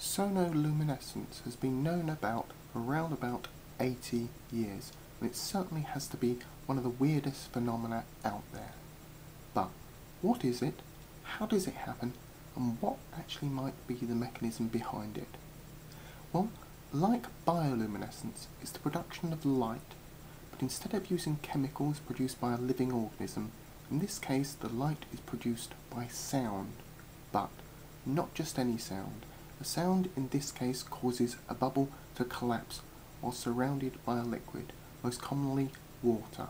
Sonoluminescence has been known about around about 80 years, and it certainly has to be one of the weirdest phenomena out there. But what is it, how does it happen, and what actually might be the mechanism behind it? Well, like bioluminescence, it's the production of light, but instead of using chemicals produced by a living organism, in this case the light is produced by sound, but not just any sound. The sound in this case causes a bubble to collapse while surrounded by a liquid, most commonly water.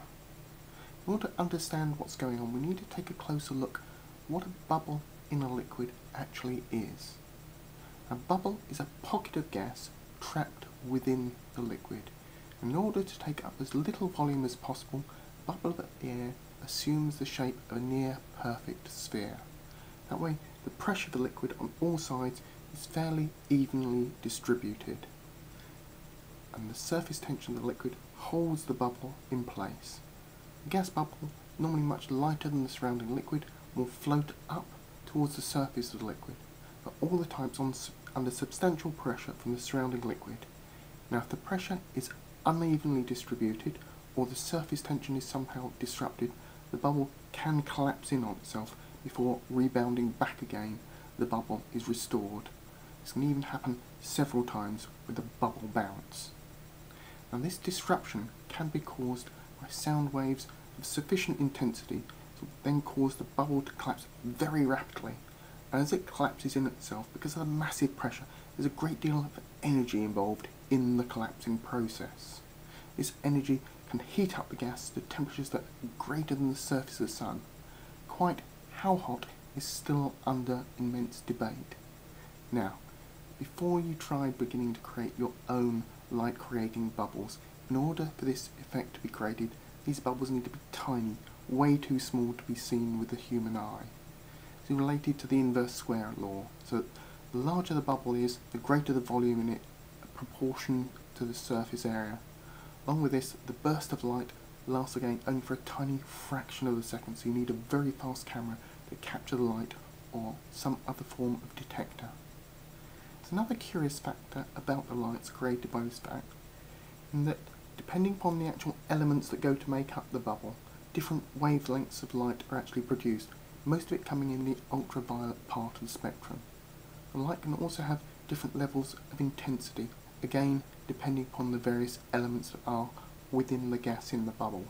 In order to understand what's going on, we need to take a closer look what a bubble in a liquid actually is. A bubble is a pocket of gas trapped within the liquid. In order to take up as little volume as possible, a bubble of air assumes the shape of a near perfect sphere. That way, the pressure of the liquid on all sides is fairly evenly distributed and the surface tension of the liquid holds the bubble in place. The gas bubble, normally much lighter than the surrounding liquid, will float up towards the surface of the liquid, but all the time on, under substantial pressure from the surrounding liquid. Now if the pressure is unevenly distributed or the surface tension is somehow disrupted, the bubble can collapse in on itself before rebounding back again the bubble is restored. This can even happen several times with a bubble bounce. Now this disruption can be caused by sound waves of sufficient intensity to then cause the bubble to collapse very rapidly. And as it collapses in itself, because of the massive pressure, there's a great deal of energy involved in the collapsing process. This energy can heat up the gas to temperatures that are greater than the surface of the sun. Quite how hot is still under immense debate. Now, before you try beginning to create your own light creating bubbles, in order for this effect to be created, these bubbles need to be tiny, way too small to be seen with the human eye. It's related to the inverse square law, so the larger the bubble is, the greater the volume in it, proportion to the surface area. Along with this, the burst of light lasts again only for a tiny fraction of a second, so you need a very fast camera to capture the light or some other form of detector. Another curious factor about the lights created by this fact in that depending upon the actual elements that go to make up the bubble, different wavelengths of light are actually produced, most of it coming in the ultraviolet part of the spectrum. The light can also have different levels of intensity, again depending upon the various elements that are within the gas in the bubble.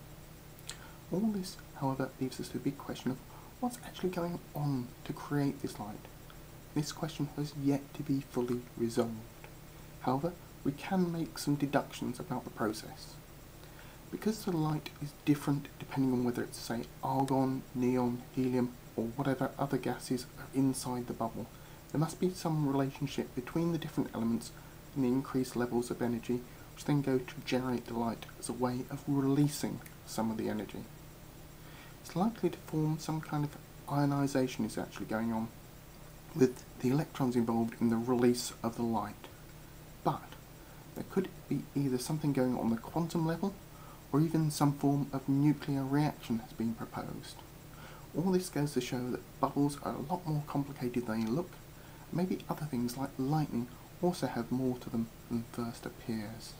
All this, however, leaves us with a big question of what's actually going on to create this light. This question has yet to be fully resolved. However, we can make some deductions about the process. Because the light is different depending on whether it's, say, argon, neon, helium, or whatever other gases are inside the bubble, there must be some relationship between the different elements and the increased levels of energy which then go to generate the light as a way of releasing some of the energy. It's likely to form some kind of ionization is actually going on with the electrons involved in the release of the light. But there could be either something going on the quantum level or even some form of nuclear reaction has been proposed. All this goes to show that bubbles are a lot more complicated than they look. Maybe other things like lightning also have more to them than first appears.